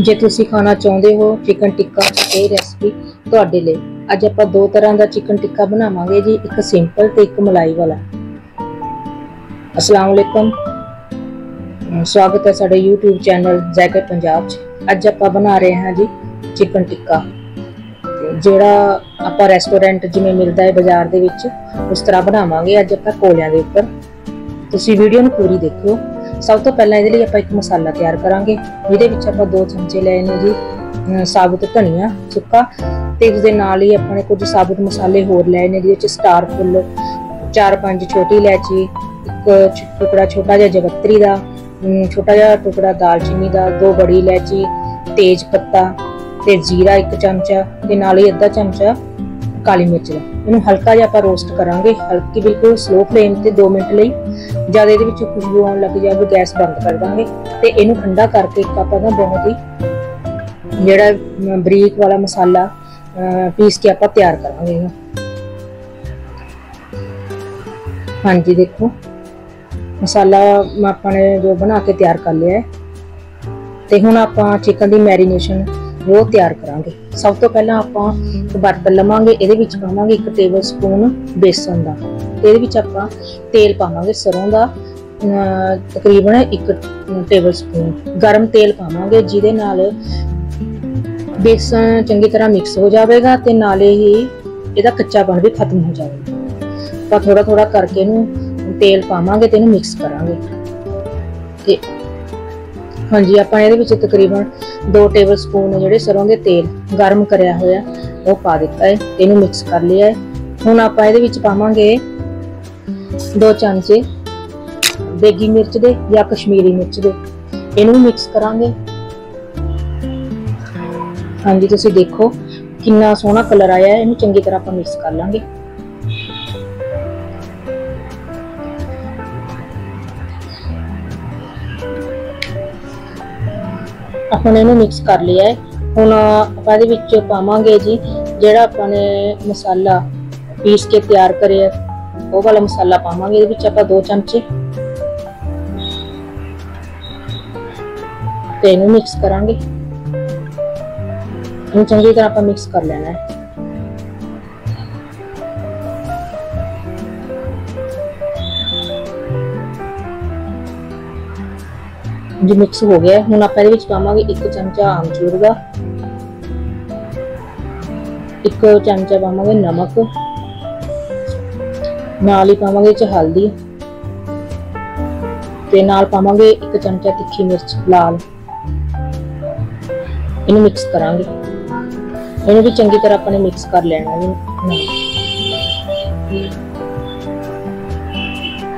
ਜੇ ਤੁਸੀਂ ਖਾਣਾ ਚਾਹੁੰਦੇ ਹੋ ਚਿਕਨ ਟਿੱਕਾ ਇਹ ਰੈਸਪੀ ਤੁਹਾਡੇ ਲਈ। ਅੱਜ ਆਪਾਂ ਦੋ ਤਰ੍ਹਾਂ ਦਾ ਚਿਕਨ ਟਿੱਕਾ ਬਣਾਵਾਂਗੇ ਜੀ, ਇੱਕ ਸਿੰਪਲ ਤੇ ਇੱਕ ਮਲਾਈ ਵਾਲਾ। ਅਸਲਾਮ ਵਾਲੇਕਮ ਸਵਾਗਤ ਹੈ ਸਾਡੇ YouTube ਚੈਨਲ ਜੈਕਟ ਪੰਜਾਬ 'ਚ। ਅੱਜ ਆਪਾਂ ਬਣਾ ਰਹੇ ਹਾਂ ਜੀ ਚਿਕਨ ਟਿੱਕਾ ਜਿਹੜਾ ਆਪਾਂ ਰੈਸਟੋਰੈਂਟ ਜਿਵੇਂ ਮਿਲਦਾ ਹੈ ਬਾਜ਼ਾਰ ਦੇ ਵਿੱਚ, ਉਸ ਤਰ੍ਹਾਂ ਬਣਾਵਾਂਗੇ। ਅੱਜ ਆਪਾਂ ਕੋਲਿਆਂ ਦੇ ਉੱਪਰ। ਤੁਸੀਂ ਵੀਡੀਓ ਨੂੰ ਪੂਰੀ ਦੇਖਿਓ ਸਭ ਤੋਂ ਪਹਿਲਾਂ ਇਹਦੇ ਲਈ ਆਪਾਂ ਇੱਕ ਮਸਾਲਾ ਤਿਆਰ ਕਰਾਂਗੇ। ਜਿਹਦੇ ਵਿੱਚ ਆਪਾਂ ਦੋ ਚਮਚੇ ਲਏ ਨੇ ਜੀ ਅਮ ਸਾਬੁਤ ਧਨੀਆ ਸੁੱਕਾ ਤੇ ਇਸ ਦੇ ਨਾਲ ਹੀ ਆਪਾਂ ਨੇ ਕੁਝ ਸਾਬੁਤ ਮਸਾਲੇ ਹੋਰ ਲਏ ਨੇ, ਜਿਹਦੇ ਵਿੱਚ ਸਟਾਰ ਫੁੱਲ, ਚਾਰ ਪੰਜ ਛੋਟੀ ਇਲਾਇਚੀ, ਇੱਕ ਟੁਕੜਾ ਛੋਟਾ ਜਿਹਾ ਜਵੱਤਰੀ ਦਾ ਛੋਟਾ ਜਿਹਾ ਟੁਕੜਾ ਦਾਲਚੀਨੀ ਦਾ, ਦੋ ਬੜੀ ਇਲਾਇਚੀ, ਤੇਜ ਪੱਤਾ ਤੇ ਜ਼ੀਰਾ ਇੱਕ ਚਮਚਾ ਤੇ ਨਾਲ ਹੀ ਅੱਧਾ ਚਮਚਾ ਕਾਲੀ ਮਿਰਚ ਦਾ। ਇਹਨੂੰ ਹਲਕਾ ਜਿਹਾ ਆਪਾਂ ਰੋਸਟ ਕਰਾਂਗੇ। ਹਲਕੀ ਬਿਲਕੁਲ ਸਲੋ ਫਲੇਮ ਤੇ 2 ਮਿੰਟ ਲਈ। ਜਦ ਇਹਦੇ ਵਿੱਚ ਖੁਸ਼ਬੂ ਆਉਣ ਲੱਗ ਜਾਵੇ ਗੈਸ ਬੰਦ ਕਰ ਦਾਂਗੇ। ਤੇ ਇਹਨੂੰ ਠੰਡਾ ਕਰਕੇ ਆਪਾਂ ਨਾ ਬਹੁਤ ਹੀ ਜਿਹੜਾ ਬਰੀਕ ਵਾਲਾ ਮਸਾਲਾ ਪੀਸ ਕੇ ਆਪਾਂ ਤਿਆਰ ਕਰਾਂਗੇ ਇਹਨੂੰ। ਹਾਂਜੀ, ਦੇਖੋ। ਮਸਾਲਾ ਆਪਾਂ ਨੇ ਜੋ ਬਣਾ ਕੇ ਤਿਆਰ ਕਰ ਲਿਆ ਹੈ। ਤੇ ਹੁਣ ਆਪਾਂ ਚਿਕਨ ਦੀ ਮੈਰੀਨੇਸ਼ਨ ਉਹ ਤਿਆਰ ਕਰਾਂਗੇ। ਸਭ ਤੋਂ ਪਹਿਲਾਂ ਆਪਾਂ ਇੱਕ ਬਰਤਨ ਲਵਾਂਗੇ, ਇਹਦੇ ਵਿੱਚ ਪਾਵਾਂਗੇ 1 ਟੇਬਲ ਸਪੂਨ ਬੇਸਨ ਦਾ। ਤੇ ਇਹਦੇ ਵਿੱਚ ਆਪਾਂ ਤੇਲ ਪਾਵਾਂਗੇ ਸਰੋਂ ਦਾ ਤਕਰੀਬਨ 1 ਟੇਬਲ ਸਪੂਨ ਗਰਮ ਤੇਲ ਪਾਵਾਂਗੇ, ਜਿਹਦੇ ਨਾਲ ਬੇਸਨ ਚੰਗੀ ਤਰ੍ਹਾਂ ਮਿਕਸ ਹੋ ਜਾਵੇਗਾ ਤੇ ਨਾਲੇ ਹੀ ਇਹਦਾ ਕੱਚਾਪਣ ਵੀ ਖਤਮ ਹੋ ਜਾਵੇਗਾ। ਆਪਾਂ ਥੋੜਾ ਥੋੜਾ ਕਰਕੇ ਇਹਨੂੰ ਤੇਲ ਪਾਵਾਂਗੇ ਤੇ ਇਹਨੂੰ ਮਿਕਸ ਕਰਾਂਗੇ। ਤੇ ਹਾਂਜੀ, ਆਪਾਂ ਇਹਦੇ ਵਿੱਚ ਤਕਰੀਬਨ 2 ਟੇਬਲ ਸਪੂਨ ਜਿਹੜੇ ਸਰੋਂ ਦੇ ਤੇਲ ਗਰਮ ਕਰਿਆ ਹੋਇਆ, ਉਹ ਪਾ ਦਿੱਤਾ ਹੈ। ਇਹਨੂੰ ਮਿਕਸ ਕਰ ਲਿਆ ਹੈ। ਹੁਣ ਆਪਾਂ ਇਹਦੇ ਵਿੱਚ ਪਾਵਾਂਗੇ 2 ਚਮਚੇ ਦੇਗੀ ਮਿਰਚ ਦੇ ਜਾਂ ਕਸ਼ਮੀਰੀ ਮਿਰਚ ਦੇ। ਇਹਨੂੰ ਮਿਕਸ ਕਰਾਂਗੇ। ਹਾਂਜੀ, ਤੁਸੀਂ ਦੇਖੋ ਕਿੰਨਾ ਸੋਹਣਾ ਕਲਰ ਆਇਆ ਹੈ। ਇਹਨੂੰ ਚੰਗੀ ਤਰ੍ਹਾਂ ਆਪਾਂ ਮਿਕਸ ਕਰ ਲਾਂਗੇ। ਹੁਣ ਇਹਨੂੰ ਮਿਕਸ ਕਰ ਲਿਆ ਹੈ। ਹੁਣ ਆਪਾਂ ਇਹਦੇ ਵਿੱਚ ਪਾਵਾਂਗੇ ਜੀ, ਜਿਹੜਾ ਆਪਾਂ ਨੇ ਮਸਾਲਾ ਪੀਸ ਕੇ ਤਿਆਰ ਕਰਿਆ, ਉਹ ਵਾਲਾ ਮਸਾਲਾ ਪਾਵਾਂਗੇ। ਇਹਦੇ ਵਿੱਚ ਆਪਾਂ 2 ਚਮਚੇ ਤੇ ਇਹਨੂੰ ਮਿਕਸ ਕਰਾਂਗੇ। ਇਹਨੂੰ ਚੰਗੀ ਤਰ੍ਹਾਂ ਆਪਾਂ ਮਿਕਸ ਕਰ ਲੈਣਾ ਹੈ। ਜੀ ਮਿਕਸ ਹੋ ਗਿਆ ਹੁਣ ਆਪਾਂ ਇਹਦੇ ਵਿੱਚ ਪਾਵਾਂਗੇ 1 ਚਮਚਾ ਆਮਚੂਰ ਦਾ ਇੱਕ ਚਮਚਾ ਪਾਵਾਂਗੇ ਨਮਕ। ਨਾਲ ਹੀ ਪਾਵਾਂਗੇ ਚ ਹਲਦੀ। ਤੇ ਨਾਲ ਪਾਵਾਂਗੇ 1 ਚਮਚਾ ਤਿੱਖੀ ਮਿਰਚ, ਲਾਲ। ਇਹਨੂੰ ਮਿਕਸ ਕਰਾਂਗੇ। ਇਹਨੂੰ ਵੀ ਚੰਗੀ ਤਰ੍ਹਾਂ ਆਪਾਂ ਨੇ ਮਿਕਸ ਕਰ ਲੈਣਾ ਹੈ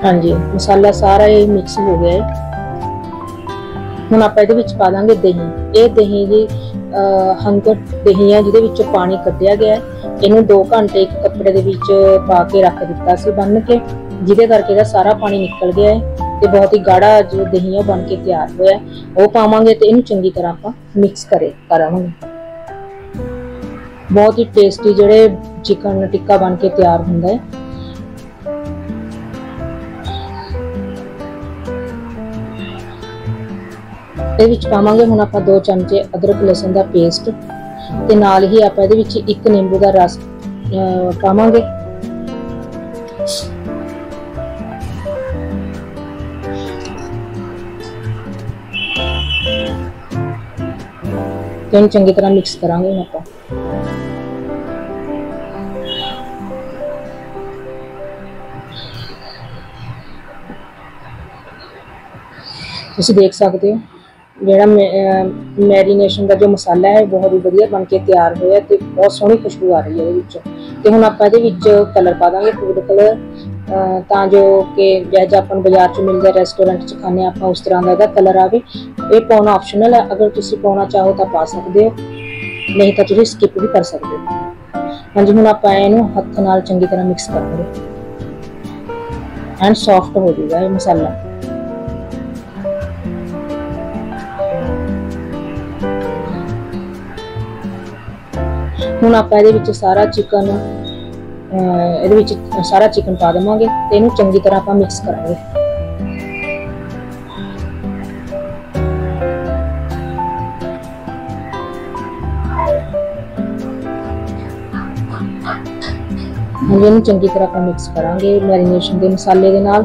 ਹਾਂਜੀ, ਮਸਾਲਾ ਸਾਰਾ ਇਹ ਮਿਕਸ ਹੋ ਗਿਆ ਹੈ। ਹੁਣ ਆਪਾਂ ਇਹਦੇ ਵਿੱਚ ਪਾ ਦਾਂਗੇ ਦਹੀਂ। ਇਹ ਦਹੀਂ ਦੀ ਹੰਕਟ ਦਹੀਂ ਹੈ ਜਿਹਦੇ ਵਿੱਚੋਂ ਪਾਣੀ ਕੱਢਿਆ ਗਿਆ ਇਹਨੂੰ 2 ਘੰਟੇ ਇੱਕ ਕੱਪੜੇ ਦੇ ਵਿੱਚ ਪਾ ਕੇ ਰੱਖ ਦਿੱਤਾ ਸੀ, ਬੰਨ ਕੇ। ਜਿਹਦੇ ਕਰਕੇ ਇਹਦਾ ਸਾਰਾ ਪਾਣੀ ਨਿਕਲ ਗਿਆ ਹੈ ਤੇ ਬਹੁਤ ਹੀ ਗਾੜਾ ਜੋ ਦਹੀਂ ਉਹ ਬਣ ਕੇ ਤਿਆਰ ਹੋਇਆ ਉਹ ਪਾਵਾਂਗੇ ਤੇ ਇਹਨੂੰ ਚੰਗੀ ਤਰ੍ਹਾਂ ਆਪਾਂ ਮਿਕਸ ਕਰੇ, ਕਰਾਂਗੇ। ਬਹੁਤ ਹੀ ਟੇਸਟੀ ਜਿਹੜੇ ਚਿਕਨ ਟਿੱਕਾ ਬਣ ਕੇ ਤਿਆਰ ਹੁੰਦਾ ਹੈ। ਇਹਦੇ ਵਿੱਚ ਪਾਵਾਂਗੇ ਹੁਣ ਆਪਾਂ 2 ਚਮਚੇ ਅਦਰਕ ਲਸਣ ਦਾ ਪੇਸਟ ਤੇ ਨਾਲ ਹੀ ਆਪਾਂ ਇਹਦੇ ਵਿੱਚ ਇੱਕ ਨਿੰਬੂ ਦਾ ਰਸ ਅਹ, ਪਾਵਾਂਗੇ। ਤੇ ਇਹਨੂੰ ਚੰਗੀ ਤਰ੍ਹਾਂ ਮਿਕਸ ਕਰਾਂਗੇ ਹੁਣ ਆਪਾਂ। ਤੁਸੀਂ ਦੇਖ ਸਕਦੇ ਹੋ। ਜਿਹੜਾ ਮੈਰੀਨੇਸ਼ਨ ਦਾ ਜੋ ਮਸਾਲਾ ਹੈ ਬਹੁਤ ਹੀ ਵਧੀਆ ਬਣ ਕੇ ਤਿਆਰ ਹੋਇਆ ਤੇ ਬਹੁਤ ਸੋਹਣੀ ਖੁਸ਼ਬੂ ਆ ਰਹੀ ਹੈ ਇਹਦੇ ਵਿੱਚ। ਤੇ ਹੁਣ ਆਪਾਂ ਇਹਦੇ ਵਿੱਚ ਕਲਰ ਪਾ ਦਾਂਗੇ ਫੂਡ ਕਲਰ ਤਾਂ ਜੋ ਕਿ ਜਿਹੜਾ ਆਪਾਂ ਨੂੰ ਬਾਜ਼ਾਰ 'ਚ ਮਿਲਦਾ ਰੈਸਟੋਰੈਂਟ 'ਚ ਖਾਣੇ ਆਪਾਂ, ਉਸ ਤਰ੍ਹਾਂ ਦਾ ਇਹਦਾ ਕਲਰ ਆਵੇ। ਇਹ ਪਾਉਣਾ ਆਪਸ਼ਨਲ ਹੈ, ਅਗਰ ਤੁਸੀਂ ਪਾਉਣਾ ਚਾਹੋ ਤਾਂ ਪਾ ਸਕਦੇ ਹੋ। ਨਹੀਂ ਤਾਂ ਤੁਸੀਂ ਸਕਿਪ ਵੀ ਕਰ ਸਕਦੇ ਹੋ। ਹਾਂਜੀ, ਹੁਣ ਆਪਾਂ ਇਹਨੂੰ ਹੱਥ ਨਾਲ ਚੰਗੀ ਤਰ੍ਹਾਂ ਮਿਕਸ ਕਰਾਂਗੇ ਐਂਡ ਸੌਫਟ ਹੋ ਜਾਊਗਾ ਇਹ ਮਸਾਲਾ। ਹੁਣ ਆਪਾਂ ਇਹਦੇ ਵਿੱਚ ਸਾਰਾ ਚਿਕਨ ਇਹਦੇ ਵਿੱਚ ਸਾਰਾ ਚਿਕਨ ਪਾ ਦੇਵਾਂਗੇ ਤੇ ਇਹਨੂੰ ਚੰਗੀ ਤਰ੍ਹਾਂ ਆਪਾਂ ਮਿਕਸ ਕਰਾਂਗੇ। ਹੁਣ ਇਹਨੂੰ ਚੰਗੀ ਤਰ੍ਹਾਂ ਆਪਾਂ ਮਿਕਸ ਕਰਾਂਗੇ ਮੈਰੀਨੇਸ਼ਨ ਦੇ ਮਸਾਲੇ ਦੇ ਨਾਲ,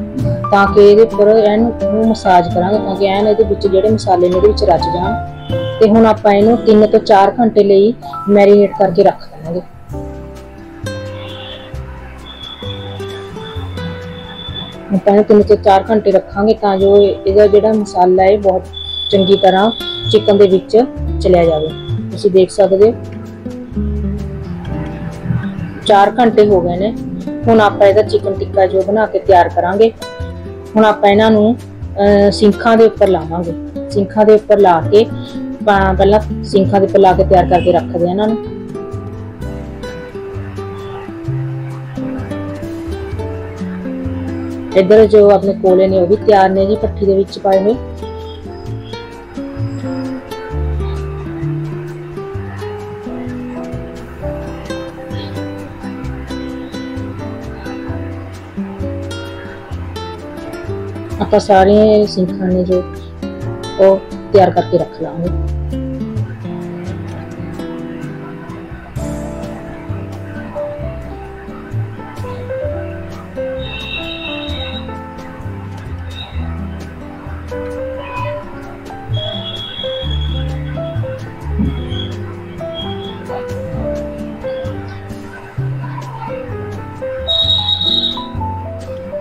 ਤਾਂ ਕਿ ਇਹਦੇ ਉੱਪਰ ਐਨ ਮਸਾਜ ਕਰਾਂਗੇ, ਤਾਂ ਕਿ ਐਨ ਇਹਦੇ ਵਿੱਚ ਜਿਹੜੇ ਮਸਾਲੇ ਨੇ, ਇਹਦੇ ਵਿੱਚ ਰਚ ਜਾਣ। ਤੇ ਹੁਣ ਆਪਾਂ ਇਹਨੂੰ 3 ਤੋਂ 4 ਘੰਟੇ ਲਈ ਮੈਰੀਨੇਟ ਕਰਕੇ ਰੱਖ ਦੇਵਾਂਗੇ। ਆਪਾਂ ਇਹਨੂੰ 3 ਤੋਂ 4 ਘੰਟੇ ਰੱਖਾਂਗੇ ਤਾਂ ਜੋ ਇਹਦਾ ਜਿਹੜਾ ਮਸਾਲਾ ਹੈ ਬਹੁਤ ਚੰਗੀ ਤਰ੍ਹਾਂ ਚਿਕਨ ਦੇ ਵਿੱਚ ਚਲਿਆ ਜਾਵੇ। ਤੁਸੀਂ ਦੇਖ ਸਕਦੇ ਹੋ। 4 ਘੰਟੇ ਹੋ ਗਏ ਨੇ। ਹੁਣ ਆਪਾਂ ਇਹਦਾ ਚਿਕਨ ਟਿੱਕਾ ਜੋ ਬਣਾ ਕੇ ਤਿਆਰ ਕਰਾਂਗੇ। ਹੁਣ ਆਪਾਂ ਇਹਨਾਂ ਨੂੰ ਅਹ, ਸਿੰਖਾਂ ਦੇ ਉੱਪਰ ਲਾਵਾਂਗੇ। ਸਿੰਖਾਂ ਦੇ ਉੱਪਰ ਲਾ ਕੇ ਪਹਿਲਾਂ ਸਿੰਖਾਂ ਦੇ ਉੱਪਰ ਲਾ ਕੇ ਤਿਆਰ ਕਰਕੇ ਰੱਖਦੇ ਆ ਇਹਨਾਂ ਨੂੰ। ਇੱਧਰ ਜੋ ਆਪਣੇ ਕੋਲੇ ਨੇ ਉਹ ਵੀ ਤਿਆਰ ਨੇ ਜੀ, ਪੱਠੀ ਦੇ ਵਿੱਚ ਪਾਏ ਹੋਏ। ਆਪਾਂ ਸਾਰੇ ਸਿੰਖਾਂ ਨੇ ਜੋ ਉਹ ਤਿਆਰ ਕਰਕੇ ਰੱਖ ਲਾਂਗੇ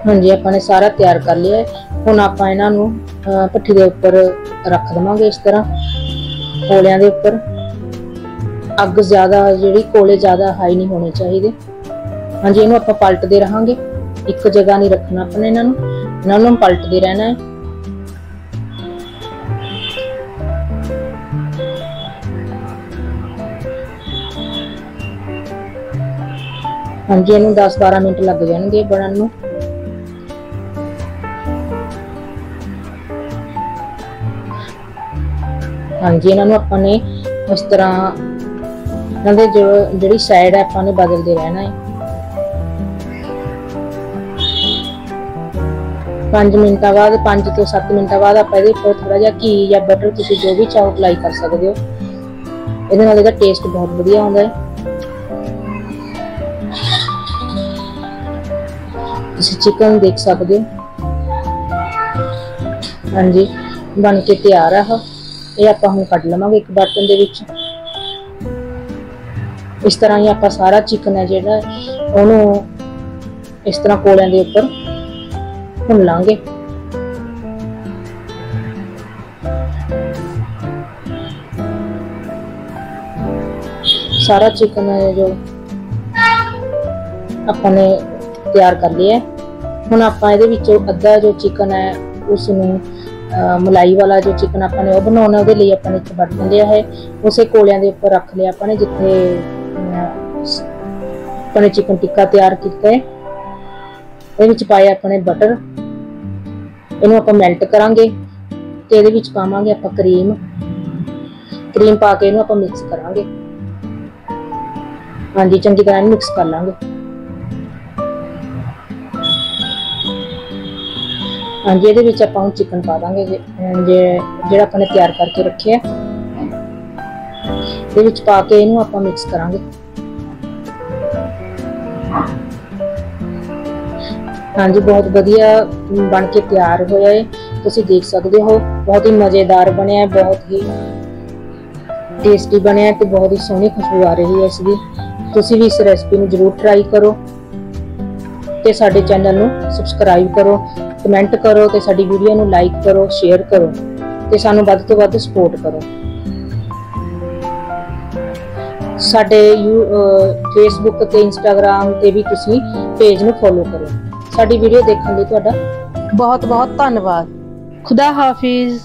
ਹਾਂਜੀ ਆਪਾਂ ਨੇ ਸਾਰਾ ਤਿਆਰ ਕਰ ਲਿਆ ਹੈ। ਹੁਣ ਆਪਾਂ ਇਹਨਾਂ ਨੂੰ ਅਹ, ਭੱਠੀ ਦੇ ਉੱਪਰ ਰੱਖ ਦਵਾਂਗੇ ਇਸ ਤਰ੍ਹਾਂ ਕੋਲਿਆਂ ਦੇ ਉੱਪਰ। ਅੱਗ ਜ਼ਿਆਦਾ, ਜਿਹੜੀ ਕੋਲੇ ਜ਼ਿਆਦਾ ਹਾਈ ਨਹੀਂ ਹੋਣੇ ਚਾਹੀਦੇ। ਹਾਂਜੀ, ਇਹਨੂੰ ਆਪਾਂ ਪਲਟਦੇ ਰਹਾਂਗੇ। ਇੱਕ ਜਗ੍ਹਾ ਨਹੀਂ ਰੱਖਣਾ ਆਪਣੇ ਇਹਨਾਂ ਨੂੰ। ਇਹਨਾਂ ਨੂੰ ਪਲਟਦੇ ਰਹਿਣਾ ਹੈ। ਹਾਂਜੀ, ਇਹਨੂੰ 10-12 ਮਿੰਟ ਲੱਗ ਜਾਣਗੇ ਬਣਨ ਨੂੰ। ਹਾਂਜੀ, ਇਹਨਾਂ ਨੂੰ ਆਪਾਂ ਨੇ ਇਸ ਤਰ੍ਹਾਂ ਇਹਨਾਂ ਦੇ ਜਿਹੜੀ ਸਾਈਡ ਹੈ, ਆਪਾਂ ਨੇ ਬਦਲਦੇ ਰਹਿਣਾ ਹੈ। 5 ਮਿੰਟਾਂ ਬਾਅਦ 5 ਤੋਂ 7 ਮਿੰਟਾਂ ਬਾਅਦ ਆਪਾਂ ਇਹਦੇ ਉੱਪਰ ਥੋੜਾ ਜਿਹਾ ਘੀ ਜਾਂ ਬਟਰ ਤੁਸੀਂ ਜੋ ਵੀ ਚਾਹੋ ਅਪਲਾਈ ਕਰ ਸਕਦੇ ਹੋ। ਇਹਦੇ ਨਾਲ ਇਹਦਾ ਟੇਸਟ ਬਹੁਤ ਵਧੀਆ ਆਉਂਦਾ ਹੈ। ਤੁਸੀਂ ਚਿਕਨ ਦੇਖ ਸਕਦੇ ਹੋ। ਹਾਂਜੀ, ਬਣ ਕੇ ਤਿਆਰ ਆ ਆਹ। ਇਹ ਆਪਾਂ ਹੁਣ ਕੱਢ ਲਵਾਂਗੇ ਇੱਕ ਬਰਤਨ ਦੇ ਵਿੱਚ। ਇਸ ਤਰ੍ਹਾਂ ਹੀ ਆਪਾਂ ਸਾਰਾ ਚਿਕਨ ਹੈ ਜਿਹੜਾ, ਉਹਨੂੰ ਇਸ ਤਰ੍ਹਾਂ ਕੋਲਿਆਂ ਦੇ ਉੱਪਰ ਭੁੰਨ ਲਾਂਗੇ। ਸਾਰਾ ਚਿਕਨ ਹੈ ਜੋ ਆਪਾਂ ਨੇ ਤਿਆਰ ਕਰ ਲਿਆ ਹੁਣ ਆਪਾਂ ਇਹਦੇ ਵਿੱਚੋਂ ਅੱਧਾ ਜੋ ਚਿਕਨ ਹੈ ਉਸ ਨੂੰ ਮਲਾਈ ਵਾਲਾ ਜੋ ਚਿਕਨ ਆਪਾਂ ਨੇ ਉਹ ਬਣਾਉਣਾ, ਉਹਦੇ ਲਈ ਆਪਾਂ ਨੇ ਇੱਕ ਬਰਤਨ ਲਿਆ ਹੈ ਉਸੇ ਕੋਲਿਆਂ ਦੇ ਉੱਪਰ ਰੱਖ ਲਿਆ ਆਪਾਂ ਨੇ, ਜਿੱਥੇ ਆਪਾਂ ਨੇ ਚਿਕਨ ਟਿੱਕਾ ਤਿਆਰ ਕੀਤਾ ਹੈ ਇਹਦੇ ਵਿੱਚ ਪਾਇਆ ਆਪਾਂ ਨੇ ਬਟਰ ਇਹਨੂੰ ਆਪਾਂ ਮੈਲਟ ਕਰਾਂਗੇ ਤੇ ਇਹਦੇ ਵਿੱਚ ਪਾਵਾਂਗੇ ਆਪਾਂ ਕਰੀਮ ਕਰੀਮ ਪਾ ਕੇ ਇਹਨੂੰ ਆਪਾਂ ਮਿਕਸ ਕਰਾਂਗੇ। ਹਾਂਜੀ, ਚੰਗੀ ਤਰ੍ਹਾਂ ਮਿਕਸ ਕਰ ਲਾਂਗੇ। ਹਾਂਜੀ, ਇਹਦੇ ਵਿੱਚ ਆਪਾਂ ਹੁਣ ਚਿਕਨ ਪਾ ਦਾਂਗੇ ਜਿਹੜਾ ਆਪਾਂ ਨੇ ਤਿਆਰ ਕਰਕੇ ਰੱਖਿਆ ਇਹਦੇ ਵਿੱਚ ਪਾ ਕੇ ਇਹਨੂੰ ਆਪਾਂ ਮਿਕਸ ਕਰਾਂਗੇ। ਹਾਂਜੀ, ਬਹੁਤ ਵਧੀਆ ਬਣ ਕੇ ਤਿਆਰ ਹੋਇਆ ਹੈ ਤੁਸੀਂ ਦੇਖ ਸਕਦੇ ਹੋ, ਬਹੁਤ ਹੀ ਮਜ਼ੇਦਾਰ ਬਣਿਆ ਹੈ, ਬਹੁਤ ਹੀ ਟੇਸਟੀ ਬਣਿਆ ਤੇ ਬਹੁਤ ਹੀ ਸੋਹਣੀ ਖੁਸ਼ਬੂ ਆ ਰਹੀ ਹੈ ਇਸ ਦੀ। ਤੁਸੀਂ ਵੀ ਇਸ ਰੈਸਪੀ ਨੂੰ ਜਰੂਰ ਟਰਾਈ ਕਰੋ ਤੇ ਸਾਡੇ ਚੈਨਲ ਨੂੰ ਸਬਸਕ੍ਰਾਈਬ ਕਰੋ। ਕਮੈਂਟ ਕਰੋ ਤੇ ਸਾਡੀ ਵੀਡੀਓ ਨੂੰ ਲਾਈਕ ਕਰੋ ਸ਼ੇਅਰ ਕਰੋ ਤੇ ਸਾਨੂੰ ਵੱਧ ਤੋਂ ਵੱਧ ਸਪੋਰਟ ਕਰੋ। ਸਾਡੇ ਫੇਸਬੁੱਕ ਤੇ ਇੰਸਟਾਗ੍ਰam ਤੇ ਵੀ ਤੁਸੀਂ ਪੇਜ ਨੂੰ ਫੋਲੋ ਕਰੋ। ਸਾਡੀ ਵੀਡੀਓ ਦੇਖਣ ਲਈ ਤੁਹਾਡਾ ਬਹੁਤ ਬਹੁਤ ਧੰਨਵਾਦ। ਖੁਦਾ ਹਾਫਿਜ਼।